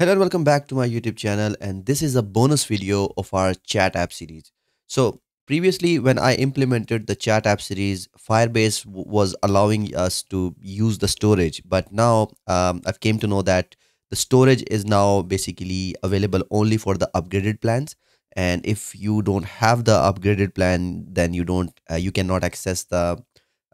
Hello and welcome back to my YouTube channel and this is a bonus video of our chat app series. So previously when I implemented the chat app series, Firebase was allowing us to use the storage but now um, I've came to know that the storage is now basically available only for the upgraded plans and if you don't have the upgraded plan then you don't uh, you cannot access the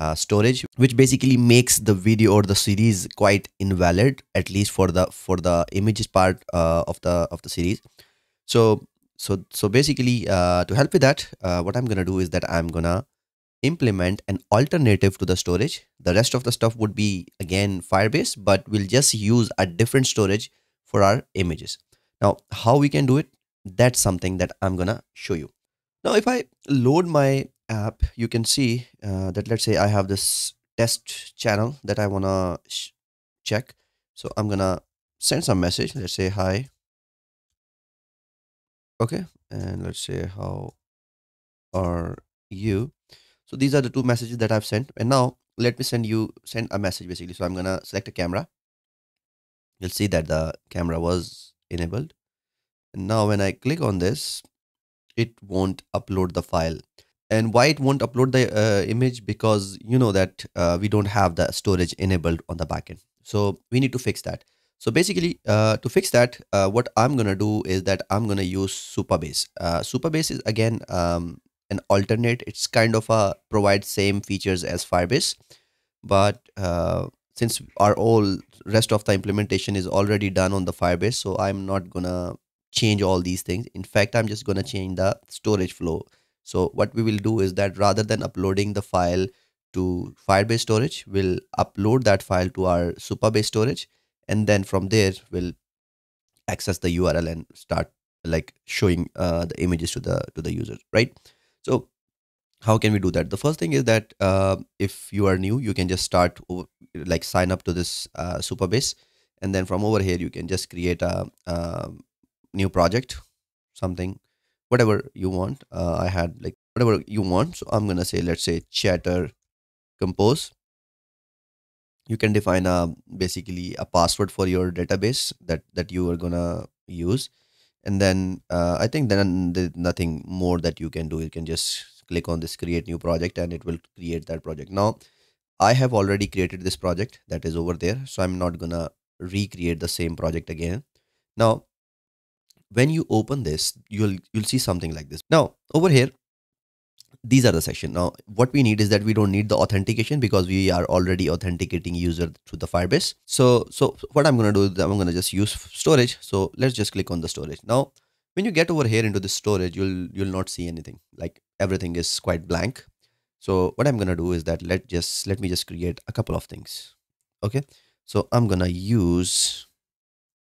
uh, storage which basically makes the video or the series quite invalid at least for the for the images part uh, of the of the series. So so so basically uh, to help with that uh, what i'm gonna do is that i'm gonna implement an alternative to the storage. The rest of the stuff would be again firebase but we'll just use a different storage for our images. Now how we can do it? That's something that i'm gonna show you. Now if i load my app you can see uh, that let's say i have this test channel that i want to check. So i'm gonna send some message. Let's say hi. Okay and let's say how are you? So these are the two messages that i've sent. And now let me send you send a message basically. So i'm gonna select a camera. You'll see that the camera was enabled. And now when i click on this it won't upload the file and why it won't upload the uh, image? Because you know that uh, we don't have the storage enabled on the backend. So we need to fix that. So basically uh, to fix that uh, what i'm to do is that i'm to use supabase uh, supabase is again um, an alternate. It's kind of a provide same features as firebase. But uh, since our all rest of the implementation is already done on the firebase so i'm not gonna change all these things. In fact i'm just gonna change the storage flow so what we will do is that rather than uploading the file to firebase storage we'll upload that file to our supabase storage and then from there we'll access the url and start like showing uh, the images to the to the user right? So how can we do that? The first thing is that uh, if you are new you can just start like sign up to this uh, supabase and then from over here you can just create a, um new project something whatever you want. Uh, i had like whatever you want. So i'm gonna say let's say chatter compose. You can define a basically a password for your database that that you are gonna use. And then uh, i think then there's nothing more that you can do. You can just click on this create new project and it will create that project. Now i have already created this project that is over there. So i'm not gonna recreate the same project again. Now when you open this you'll you'll see something like this. Now over here these are the section now what we need is that we don't need the authentication because we are already authenticating user through the firebase. So so what i'm going to do is i'm going to just use storage. So let's just click on the storage. Now when you get over here into the storage you'll you'll not see anything. Like everything is quite blank. So what i'm going to do is that let just let me just create a couple of things. Okay? So i'm going to use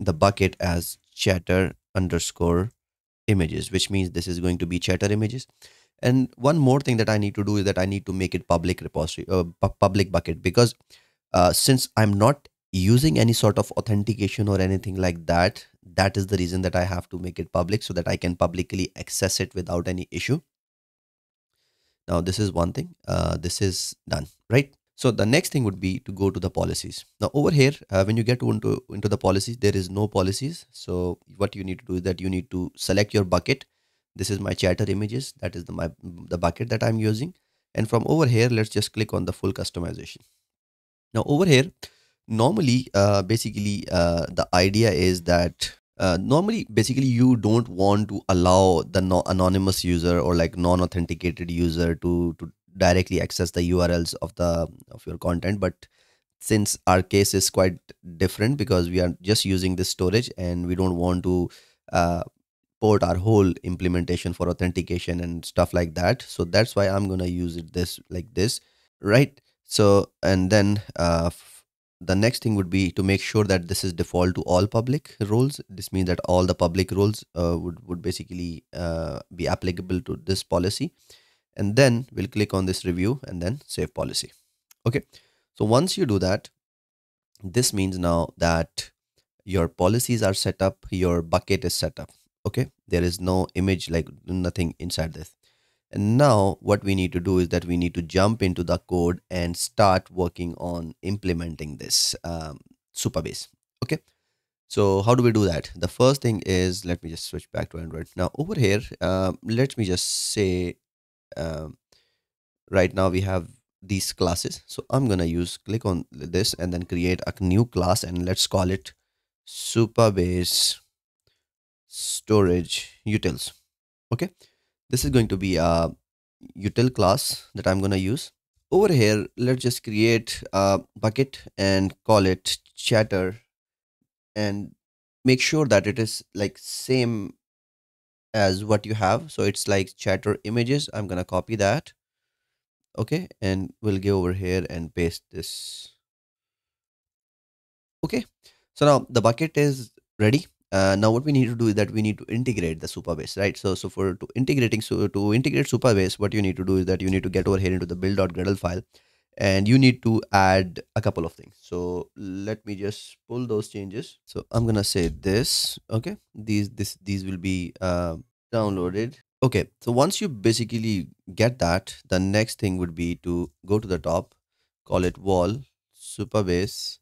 the bucket as chatter underscore images which means this is going to be chatter images. And one more thing that i need to do is that i need to make it public repository uh, public bucket because uh, since i'm not using any sort of authentication or anything like that that is the reason that i have to make it public so that i can publicly access it without any issue. Now this is one thing uh, this is done right so the next thing would be to go to the policies. Now over here uh, when you get into into the policies there is no policies. So what you need to do is that you need to select your bucket. This is my chatter images. That is the my the bucket that i'm using. And from over here let's just click on the full customization. Now over here normally uh, basically uh, the idea is that uh, normally basically you don't want to allow the no- anonymous user or like non-authenticated user to to directly access the urls of the of your content. But since our case is quite different because we are just using this storage and we don't want to uh, port our whole implementation for authentication and stuff like that. So that's why i'm to use it this like this right? So and then uh, the next thing would be to make sure that this is default to all public roles. This means that all the public roles uh, would would basically uh, be applicable to this policy and then we'll click on this review and then save policy. Okay. So once you do that this means now that your policies are set up your bucket is set up. Okay. There is no image like nothing inside this. And now what we need to do is that we need to jump into the code and start working on implementing this um, supabase. Okay. So how do we do that? The first thing is let me just switch back to android. Now over here uh, let me just say um, right now we have these classes. So i'm gonna use click on this and then create a new class and let's call it supabase storage utils. Okay? This is going to be a util class that i'm gonna use. Over here let's just create a bucket and call it chatter and make sure that it is like same as what you have. So it's like chatter images. I'm gonna copy that. Okay and we'll go over here and paste this. Okay so now the bucket is ready. Uh, now what we need to do is that we need to integrate the supabase right? So so for to integrating so to integrate supabase what you need to do is that you need to get over here into the build.gradle file and you need to add a couple of things. So let me just pull those changes. So i'm gonna say this okay? These this these will be uh, downloaded Okay, so once you basically get that, the next thing would be to go to the top, call it val supabase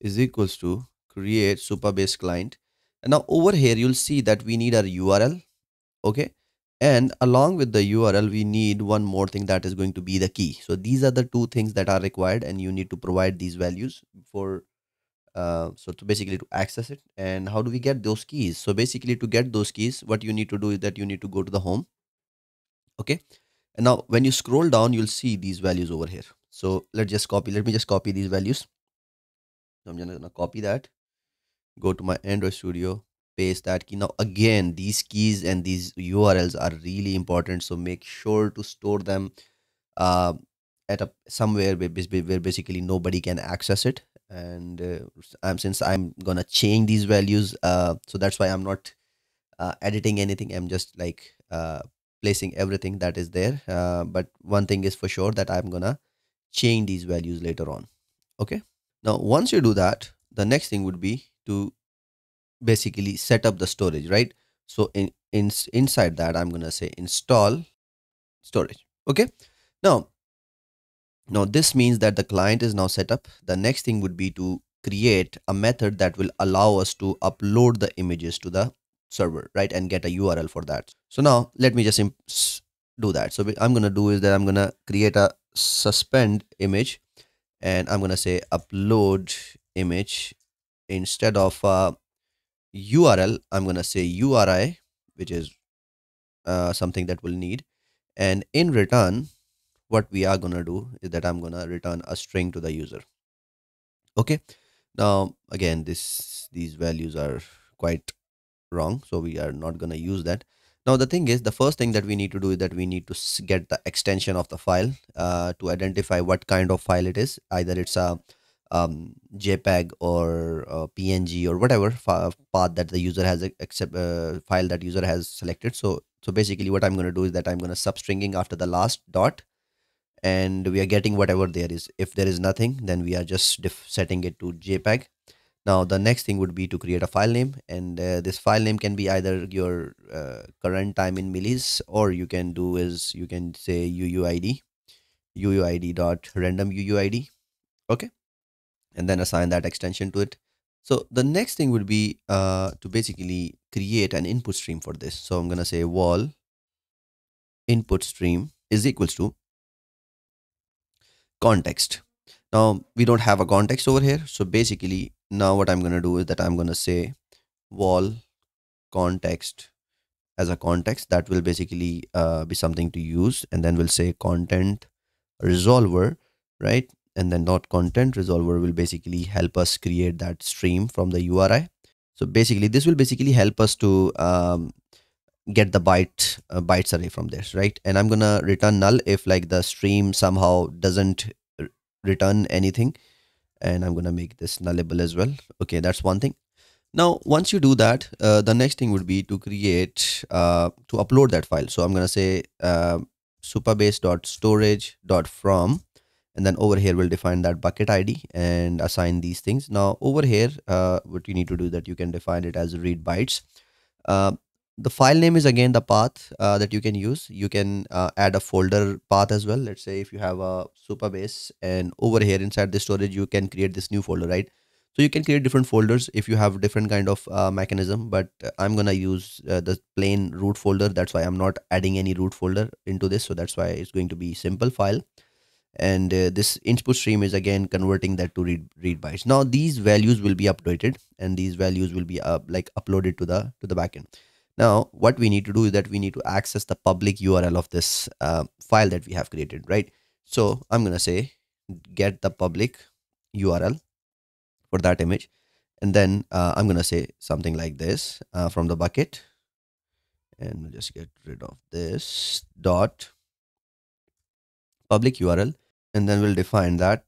is equals to create supabase client. And now over here, you'll see that we need our URL. Okay. And along with the URL, we need one more thing that is going to be the key. So these are the two things that are required and you need to provide these values for uh, so to basically to access it. And how do we get those keys? So basically to get those keys what you need to do is that you need to go to the home okay? And now when you scroll down you'll see these values over here. So let's just copy let me just copy these values. So i'm just gonna copy that go to my android studio paste that key. Now again these keys and these urls are really important. So make sure to store them uh, at a somewhere where, where basically nobody can access it and uh, I'm since I'm gonna change these values uh, so that's why I'm not uh, editing anything. I'm just like placing everything that is there. But one thing is for sure that I'm gonna change these values later on. Okay? Now once you do that the next thing would be to basically set up the storage right? So in, in inside that I'm gonna say install storage. Okay? Now now this means that the client is now set up. The next thing would be to create a method that will allow us to upload the images to the server, right? And get a URL for that. So now let me just do that. So I'm going to do is that I'm going to create a suspend image and I'm going to say upload image instead of uh, URL. I'm going to say URI, which is uh, something that we'll need. And in return, what we are going to do is that I'm going to return a string to the user. Okay. Now, again, this these values are quite wrong. So we are not going to use that. Now, the thing is, the first thing that we need to do is that we need to get the extension of the file uh, to identify what kind of file it is. Either it's a um, JPEG or PNG or whatever path that the user has accept uh, file that user has selected. So, so basically, what I'm going to do is that I'm going to substringing after the last dot and we are getting whatever there is. If there is nothing then we are just setting it to jpeg. Now the next thing would be to create a file name and uh, this file name can be either your uh, current time in millis or you can do is you can say uuid uuid dot random uuid okay? And then assign that extension to it. So the next thing would be uh, to basically create an input stream for this. So i'm going to say val input stream is equals to context. Now we don't have a context over here. So basically now what I'm going to do is that I'm going to say val context as a context that will basically uh, be something to use and then we'll say content resolver right and then not content resolver will basically help us create that stream from the URI so basically this will basically help us to um, get the byte uh, bytes array from this right? And i'm gonna return null if like the stream somehow doesn't return anything. And i'm gonna make this nullable as well. Okay that's one thing. Now once you do that uh, the next thing would be to create uh, to upload that file. So i'm gonna say uh, supabase.storage.from and then over here we'll define that bucket id and assign these things. Now over here uh, what you need to do that you can define it as read bytes. Uh, the file name is again the path uh, that you can use. You can uh, add a folder path as well. Let's say if you have a supabase and over here inside the storage you can create this new folder right? So you can create different folders if you have different kind of uh, mechanism but i'm gonna use uh, the plain root folder. That's why i'm not adding any root folder into this. So that's why it's going to be simple file. And uh, this input stream is again converting that to read read bytes. Now these values will be updated and these values will be uh, like uploaded to the to the backend now what we need to do is that we need to access the public url of this uh, file that we have created right? So i'm gonna say get the public url for that image. And then uh, i'm gonna say something like this uh, from the bucket. And we'll just get rid of this dot public url and then we'll define that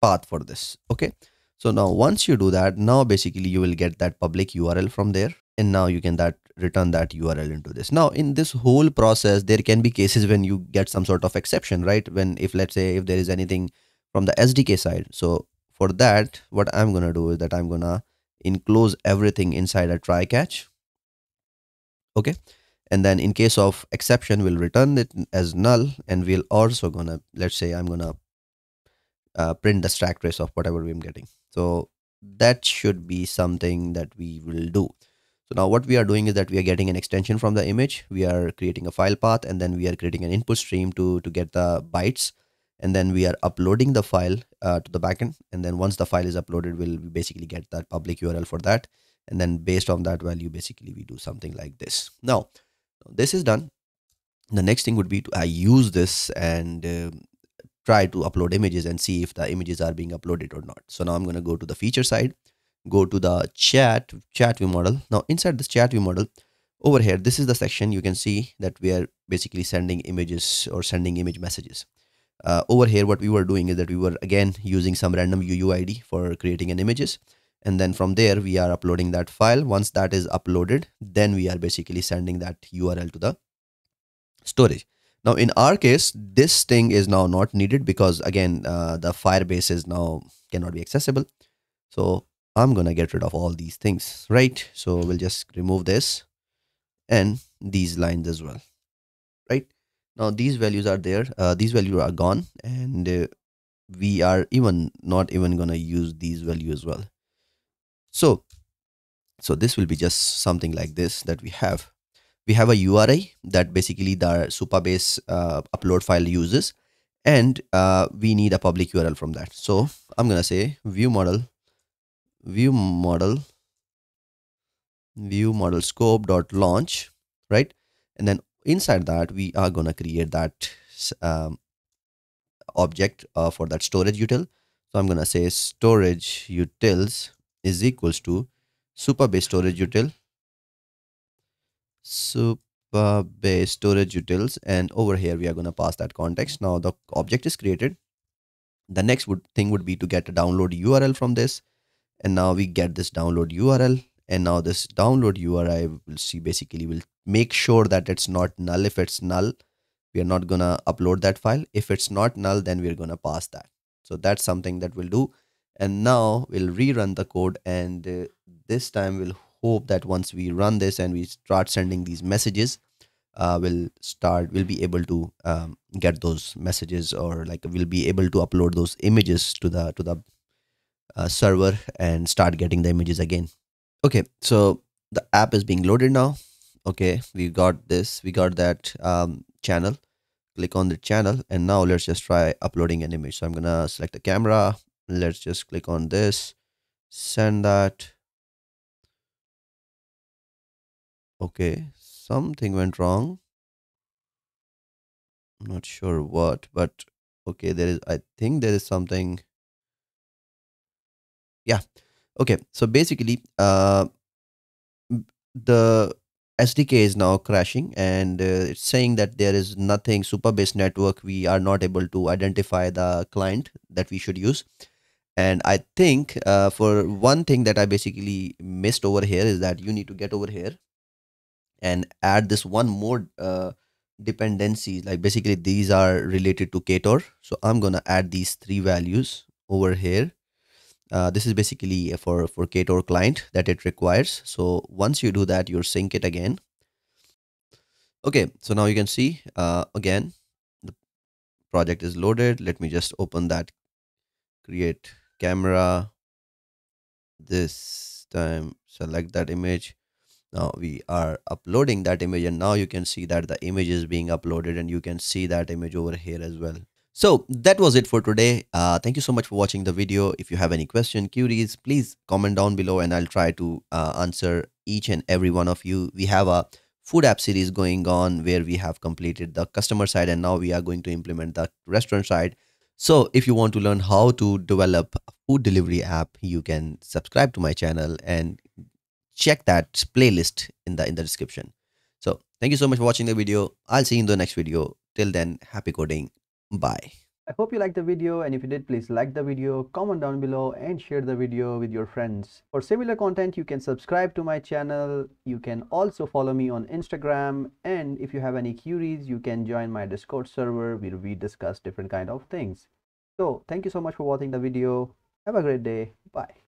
path for this okay? So now once you do that now basically you will get that public url from there. And now you can that return that url into this. Now in this whole process there can be cases when you get some sort of exception right? When if let's say if there is anything from the sdk side. So for that what i'm gonna do is that i'm gonna enclose everything inside a try catch okay? And then in case of exception we'll return it as null and we'll also gonna let's say i'm gonna uh, print the stack trace of whatever we're getting. So that should be something that we will do so now what we are doing is that we are getting an extension from the image. We are creating a file path and then we are creating an input stream to to get the bytes. And then we are uploading the file uh, to the backend. And then once the file is uploaded we'll basically get that public url for that. And then based on that value basically we do something like this. Now this is done. The next thing would be to i use this and uh, try to upload images and see if the images are being uploaded or not. So now i'm going to go to the feature side go to the chat chat view model. Now inside this chat view model over here this is the section you can see that we are basically sending images or sending image messages. Uh, over here what we were doing is that we were again using some random uuid for creating an images. And then from there we are uploading that file. Once that is uploaded then we are basically sending that url to the storage. Now in our case this thing is now not needed because again uh, the firebase is now cannot be accessible. So i'm gonna get rid of all these things right so we'll just remove this and these lines as well right now these values are there uh, these values are gone and uh, we are even not even gonna use these values as well so, so this will be just something like this that we have. We have a URI that basically the Supabase uh, upload file uses and uh, we need a public URL from that. So I'm going to say view model, view model, view model scope dot launch, right? And then inside that, we are going to create that um, object uh, for that storage util. So I'm going to say storage utils is equals to Supabase storage util Supabase storage utils and over here we are going to pass that context now the object is created the next would thing would be to get a download url from this and now we get this download url and now this download uri will see basically will make sure that it's not null. If it's null we are not gonna upload that file. If it's not null then we're gonna pass that. So that's something that we'll do. And now we'll rerun the code and uh, this time we'll hope that once we run this and we start sending these messages uh, we'll start we'll be able to um, get those messages or like we'll be able to upload those images to the to the uh, server and start getting the images again. Okay so the app is being loaded now. Okay we got this we got that um, channel. Click on the channel and now let's just try uploading an image. So i'm gonna select the camera. Let's just click on this. Send that. Okay something went wrong. I'm not sure what but okay there is i think there is something yeah. Okay. So basically uh the sdk is now crashing and uh, it's saying that there is nothing Supabase network we are not able to identify the client that we should use. And i think uh, for one thing that i basically missed over here is that you need to get over here and add this one more uh, dependency. Like basically these are related to ktor so i'm gonna add these three values over here uh, this is basically for for ktor client that it requires. So once you do that you sync it again. Okay so now you can see uh, again the project is loaded. Let me just open that create camera. This time select that image. Now we are uploading that image and now you can see that the image is being uploaded and you can see that image over here as well so that was it for today. Uh, thank you so much for watching the video. If you have any question queries please comment down below and i'll try to uh, answer each and every one of you. We have a food app series going on where we have completed the customer side and now we are going to implement the restaurant side. So if you want to learn how to develop a food delivery app you can subscribe to my channel and check that playlist in the in the description. So thank you so much for watching the video. I'll see you in the next video. Till then happy coding bye I hope you liked the video and if you did please like the video, comment down below and share the video with your friends. For similar content you can subscribe to my channel, you can also follow me on Instagram and if you have any queries you can join my discord server where we discuss different kind of things. So thank you so much for watching the video, have a great day, bye.